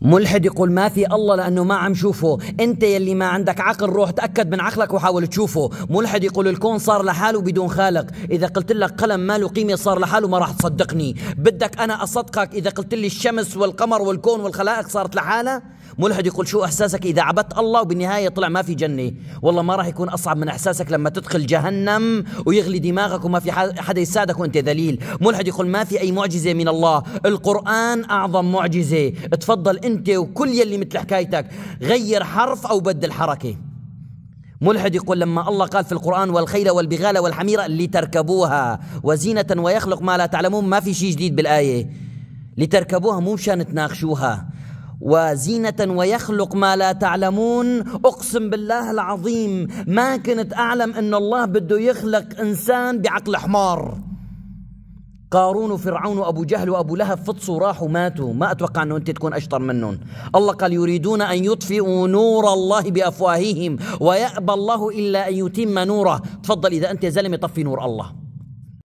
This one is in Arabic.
ملحد يقول ما في الله لأنه ما عم شوفه. أنت يلي ما عندك عقل روح تأكد من عقلك وحاول تشوفه. ملحد يقول الكون صار لحاله بدون خالق. إذا قلت لك قلم ما له قيمة صار لحاله ما راح تصدقني. بدك أنا أصدقك. إذا قلت لي الشمس والقمر والكون والخلائق صارت لحالها ملحد يقول شو إحساسك إذا عبدت الله وبالنهاية طلع ما في جنة؟ والله ما راح يكون أصعب من إحساسك لما تدخل جهنم ويغلي دماغك وما في حدا يساعدك وأنت ذليل. ملحد يقول ما في أي معجزة من الله. القرآن أعظم معجزة. تفضل أنت وكل يلي مثل حكايتك. غير حرف أو بدل حركة. ملحد يقول لما الله قال في القرآن والخيل والبغال والحميرة لتركبوها وزينة ويخلق ما لا تعلمون. ما في شيء جديد بالآية. لتركبوها مو مشان تناقشوها. وزينة ويخلق ما لا تعلمون. أقسم بالله العظيم ما كنت أعلم أن الله بده يخلق إنسان بعقل حمار. قارون وفرعون وأبو جهل وأبو لهب فطسوا راحوا ماتوا. ما أتوقع أنه أنت تكون أشطر منهم. الله قال يريدون أن يطفئوا نور الله بأفواههم ويأبى الله إلا أن يتم نوره. تفضل إذا أنت زلمة طفي نور الله.